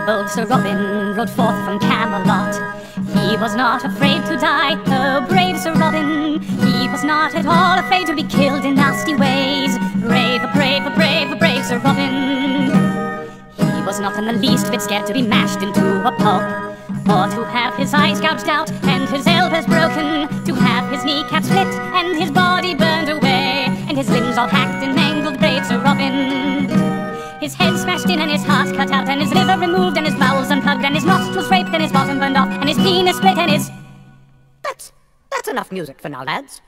bold Sir Robin rode forth from Camelot. He was not afraid to die, oh brave Sir Robin. He was not at all afraid to be killed in nasty ways. Brave, brave, brave, brave Sir Robin. He was not in the least bit scared to be mashed into a pulp. Or to have his eyes gouged out and his elbows broken. To have his kneecaps split and his body burned away. And his limbs all hacked and His head smashed in and his heart cut out and his liver removed and his bowels unplugged and his nostrils raped and his bottom burned off and his penis split and his... That's... that's enough music for now, lads.